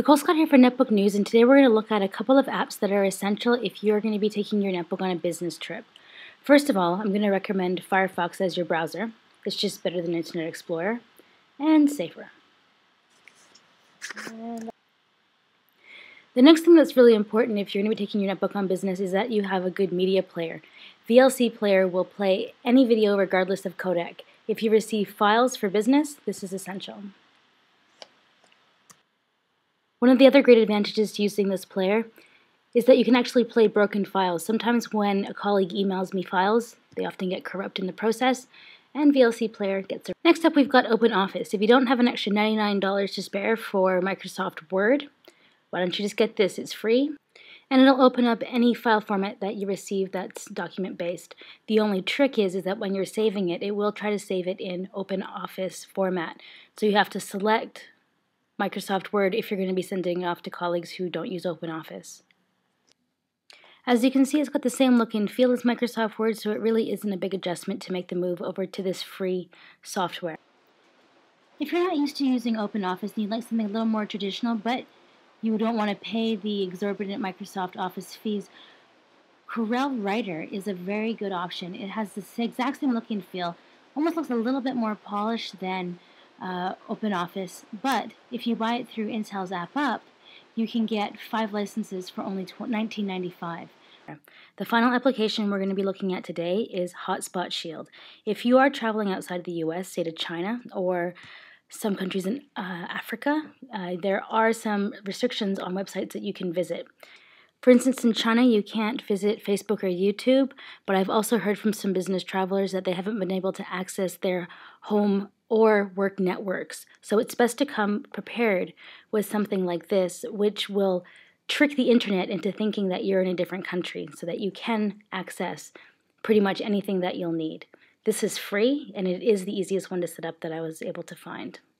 Nicole Scott here for Netbook News, and today we're going to look at a couple of apps that are essential if you're going to be taking your netbook on a business trip. First of all, I'm going to recommend Firefox as your browser. It's just better than Internet Explorer and safer. And the next thing that's really important if you're going to be taking your netbook on business is that you have a good media player. VLC Player will play any video regardless of codec. If you receive files for business, this is essential. One of the other great advantages to using this player is that you can actually play broken files. Sometimes when a colleague emails me files, they often get corrupt in the process, and VLC Player gets it. Next up, we've got OpenOffice. If you don't have an extra $99 to spare for Microsoft Word, why don't you just get this? It's free, and it'll open up any file format that you receive that's document-based. The only trick is, is that when you're saving it, it will try to save it in OpenOffice format. So you have to select Microsoft Word if you're going to be sending it off to colleagues who don't use OpenOffice. As you can see, it's got the same look and feel as Microsoft Word, so it really isn't a big adjustment to make the move over to this free software. If you're not used to using OpenOffice and you'd like something a little more traditional, but you don't want to pay the exorbitant Microsoft Office fees, Corel Writer is a very good option. It has the exact same look and feel, almost looks a little bit more polished than uh, OpenOffice, but if you buy it through Intel's AppUp, you can get five licenses for only $19.95. The final application we're going to be looking at today is Hotspot Shield. If you are traveling outside of the US, say to China or some countries in uh, Africa, uh, there are some restrictions on websites that you can visit. For instance, in China, you can't visit Facebook or YouTube, but I've also heard from some business travelers that they haven't been able to access their home or work networks. So it's best to come prepared with something like this, which will trick the internet into thinking that you're in a different country so that you can access pretty much anything that you'll need. This is free and it is the easiest one to set up that I was able to find.